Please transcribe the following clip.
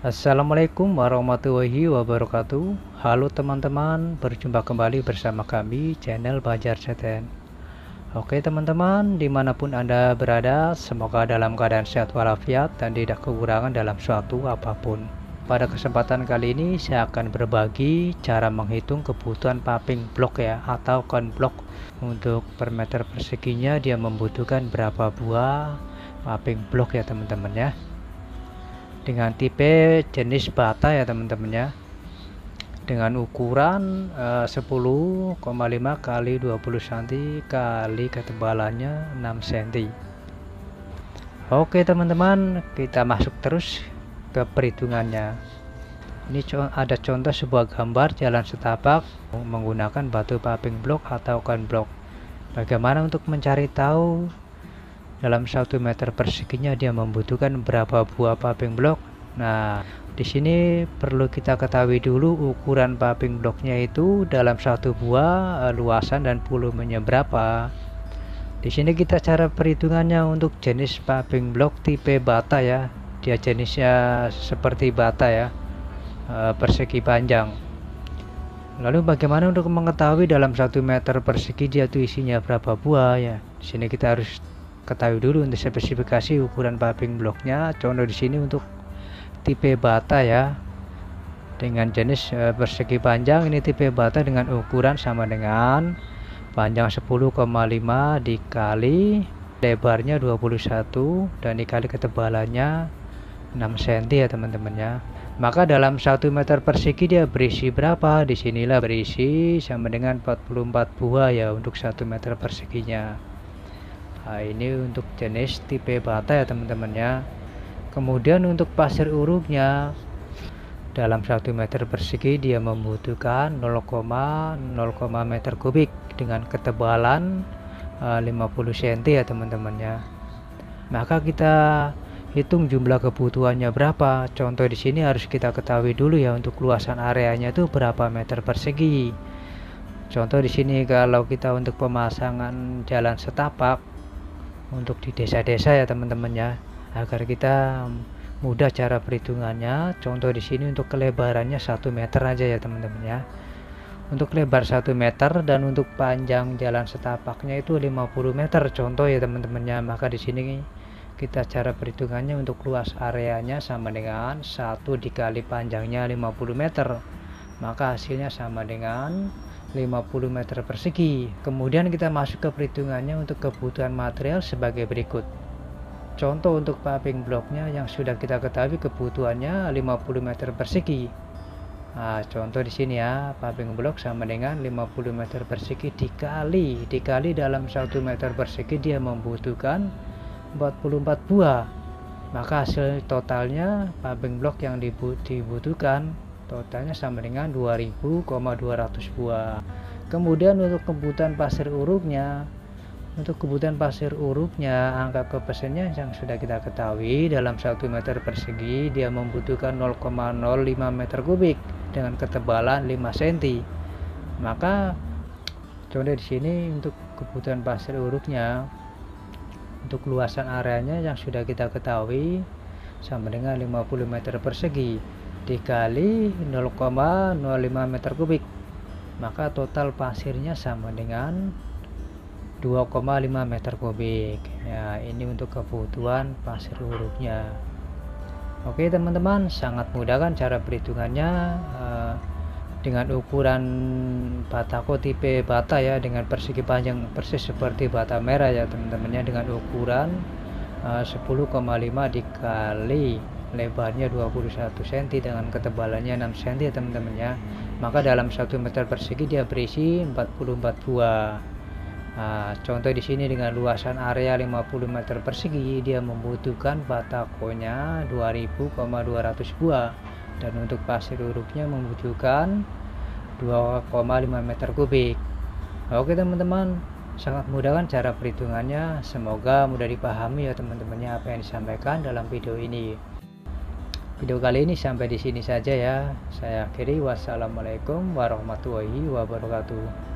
Assalamualaikum warahmatullahi wabarakatuh. Halo teman-teman, berjumpa kembali bersama kami channel Bajar Seten Oke teman-teman, di mana pun anda berada, semoga dalam keadaan sehat walafiat dan tidak kekurangan dalam suatu apa pun. Pada kesempatan kali ini saya akan berbagi cara menghitung kebutuhan paving block ya atau con block Untuk per meter perseginya dia membutuhkan berapa buah paving block ya teman-teman ya dengan tipe jenis bata ya teman-teman ya. Dengan ukuran eh, 10,5 kali 20 cm kali ketebalannya 6 cm Oke teman-teman kita masuk terus ke perhitungannya. Ini ada contoh sebuah gambar jalan setapak menggunakan batu paving block atau con block. Bagaimana untuk mencari tahu dalam satu meter perseginya dia membutuhkan berapa buah paving block. Nah di sini perlu kita ketahui dulu ukuran paving blocknya itu dalam satu buah eh, luasan dan volumenya berapa. Di sini kita cara perhitungannya untuk jenis paving block tipe bata ya. Dia jenisnya seperti bata ya eh, persegi panjang. Lalu bagaimana untuk mengetahui dalam satu meter persegi dia itu isinya berapa buah ya? Di sini kita harus ketahui dulu untuk spesifikasi ukuran paving blocknya contoh di sini untuk tipe bata ya. Dengan jenis e, persegi panjang ini tipe bata dengan ukuran sama dengan panjang 10,5 dikali lebarnya 21 dan dikali ketebalannya 6 cm ya teman-teman ya. Maka dalam 1 meter persegi dia berisi berapa? Di sinilah berisi sama dengan 44 buah ya untuk 1 meter perseginya nah ini untuk jenis tipe bata ya teman-teman ya. Kemudian untuk pasir urupnya dalam 1 meter persegi dia membutuhkan 0,0 meter kubik dengan ketebalan 50 eh, cm ya teman-teman ya. Maka kita hitung jumlah kebutuhannya berapa. Contoh di sini harus kita ketahui dulu ya untuk luasan areanya itu berapa meter persegi. Contoh di sini kalau kita untuk pemasangan jalan setapak untuk di desa-desa ya teman-teman ya. Agar kita mudah cara perhitungannya. Contoh di sini untuk kelebarannya 1 meter aja ya teman-teman ya. Untuk lebar 1 meter dan untuk panjang jalan setapaknya itu 50 meter contoh ya teman-teman ya. Maka di sini kita cara perhitungannya untuk luas areanya sama dengan 1 dikali panjangnya 50 meter. Maka hasilnya sama dengan 50 meter persegi. Kemudian kita masuk ke perhitungannya untuk kebutuhan material sebagai berikut. Contoh untuk paving blocknya yang sudah kita ketahui kebutuhannya 50 meter persegi. Nah contoh di sini ya paving block sama dengan 50 meter persegi dikali. Dikali dalam 1 meter persegi dia membutuhkan 44 buah. Maka hasil totalnya paving block yang dibutuhkan totalnya sama dengan 2000,200 buah. Kemudian untuk kebutuhan pasir urupnya untuk kebutuhan pasir urupnya angka kepesannya yang sudah kita ketahui dalam 1 meter persegi dia membutuhkan 0,05 meter kubik dengan ketebalan 5 cm maka contoh di sini untuk kebutuhan pasir urupnya untuk luasan areanya yang sudah kita ketahui sama dengan 50 meter persegi dikali 0,05 meter kubik maka total pasirnya sama dengan 2,5 meter kubik. Ya ini untuk kebutuhan pasir hurufnya. Oke teman-teman sangat mudah kan cara perhitungannya uh, dengan ukuran batako tipe bata ya dengan persegi panjang persis seperti bata merah ya teman-temannya dengan ukuran eh, uh, 10,5 dikali lebarnya 21 cm dengan ketebalannya 6 cm ya teman-teman ya. Maka dalam 1 meter persegi dia berisi 44 buah. Nah, contoh di sini dengan luasan area 50 meter persegi dia membutuhkan batakonya 2000,200 buah. Dan untuk pasir hurufnya membutuhkan 2,5 meter kubik. Oke teman-teman sangat mudah kan cara perhitungannya? Semoga mudah dipahami ya teman-temannya apa yang disampaikan dalam video ini Video kali ini sampai di sini saja ya. Saya akhiri. Wassalamualaikum warahmatullahi wabarakatuh.